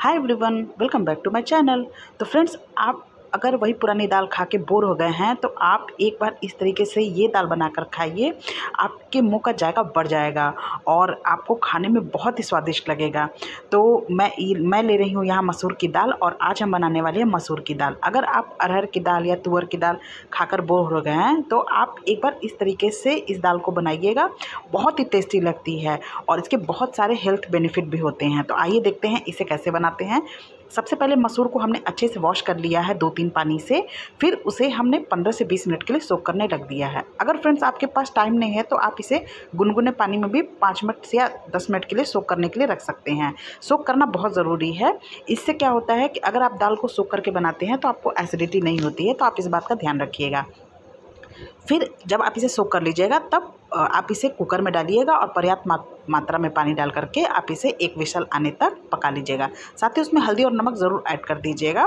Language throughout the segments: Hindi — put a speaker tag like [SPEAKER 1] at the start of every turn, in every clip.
[SPEAKER 1] Hi everyone welcome back to my channel तो फ्रेंड्स आप अगर वही पुरानी दाल खा के बोर हो गए हैं तो आप एक बार इस तरीके से ये दाल बनाकर खाइए। आपके मुँह का जायका बढ़ जाएगा और आपको खाने में बहुत ही स्वादिष्ट लगेगा। तो मैं मैं ले रही हूँ यहाँ मसूर की दाल और आज हम बनाने वाले हैं मसूर की दाल। अगर आप अरहर की दाल या तुअर की दाल खाकर बोर हो गए हैं तो आप एक बार इस तरीके से इस दाल को बनाइएगा। बहुत ही टेस्टी लगती है और इसके बहुत सारे हेल्थ बेनिफिट भी होते हैं। तो आइए देखते हैं इसे कैसे बनाते हैं। सबसे पहले मसूर को हमने अच्छे से वॉश कर लिया है दो तीन पानी से, फिर उसे हमने पंद्रह से बीस मिनट के लिए सोख करने रख दिया है। अगर फ्रेंड्स आपके पास टाइम नहीं है तो आप इसे गुनगुने पानी में भी पाँच मिनट से या दस मिनट के लिए सोख करने के लिए रख सकते हैं। सोख करना बहुत ज़रूरी है। इससे क्या होता है कि अगर आप दाल को सोख करके बनाते हैं तो आपको एसिडिटी नहीं होती है तो आप इस बात का ध्यान रखिएगा। फिर जब आप इसे सोख कर लीजिएगा, तब आप इसे कुकर में डालिएगा और पर्याप्त मात्रा में पानी डाल करके आप इसे एक विशल आने तक पका लीजिएगा। साथ ही उसमें हल्दी और नमक ज़रूर ऐड कर दीजिएगा।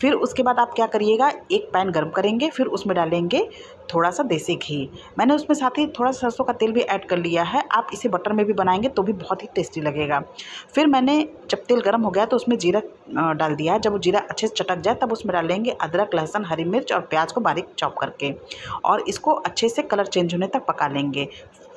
[SPEAKER 1] फिर उसके बाद आप क्या करिएगा, एक पैन गर्म करेंगे, फिर उसमें डालेंगे थोड़ा सा देसी घी। मैंने उसमें साथ ही थोड़ा सा सरसों का तेल भी ऐड कर लिया है, आप इसे बटर में भी बनाएँगे तो भी बहुत ही टेस्टी लगेगा। फिर मैंने जब तेल गर्म हो गया तो उसमें जीरा डाल दिया है, जब वो जीरा अच्छे से चटक जाए तब उसमें डालेंगे अदरक, लहसुन, हरी मिर्च और प्याज को बारीक चॉप करके और इसको अच्छे से कलर चेंज होने तक पका लेंगे।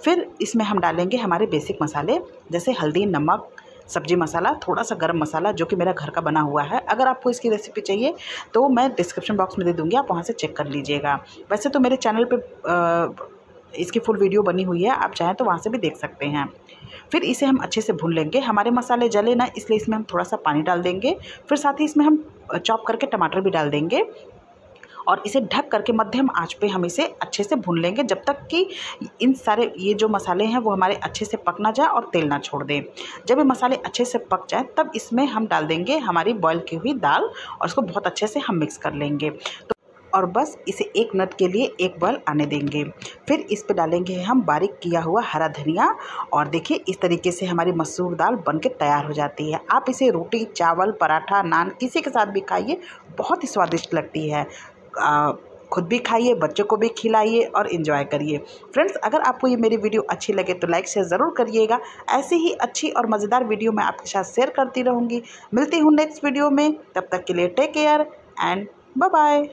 [SPEAKER 1] फिर इसमें हम डालेंगे हमारे बेसिक मसाले, जैसे हल्दी, नमक सब्ज़ी मसाला थोड़ा सा गरम मसाला जो कि मेरा घर का बना हुआ है। अगर आपको इसकी रेसिपी चाहिए तो मैं डिस्क्रिप्शन बॉक्स में दे दूँगी, आप वहाँ से चेक कर लीजिएगा। वैसे तो मेरे चैनल पर इसकी फुल वीडियो बनी हुई है, आप चाहें तो वहाँ से भी देख सकते हैं। फिर इसे हम अच्छे से भून लेंगे। हमारे मसाले जले ना, इसलिए इसमें हम थोड़ा सा पानी डाल देंगे। फिर साथ ही इसमें हम चॉप करके टमाटर भी डाल देंगे। और इसे ढक करके मध्यम आँच पे हम इसे अच्छे से भून लेंगे जब तक कि इन सारे, ये जो मसाले हैं वो हमारे अच्छे से पक ना जाए और तेल ना छोड़ दें। जब ये मसाले अच्छे से पक जाए, तब इसमें हम डाल देंगे हमारी बॉयल की हुई दाल और इसको बहुत अच्छे से हम मिक्स कर लेंगे। तो और बस इसे एक मिनट के लिए एक बॉयल आने देंगे। फिर इस पर डालेंगे हम बारीक किया हुआ हरा धनिया और देखिए इस तरीके से हमारी मसूर दाल बन के तैयार हो जाती है। आप इसे रोटी, चावल, पराठा, नान किसी के साथ भी खाइए, बहुत ही स्वादिष्ट लगती है। खुद भी खाइए, बच्चों को भी खिलाइए और इन्जॉय करिए। फ्रेंड्स अगर आपको ये मेरी वीडियो अच्छी लगे तो लाइक शेयर ज़रूर करिएगा। ऐसी ही अच्छी और मज़ेदार वीडियो मैं आपके साथ शेयर करती रहूँगी। मिलती हूँ नेक्स्ट वीडियो में। तब तक के लिए take care and bye bye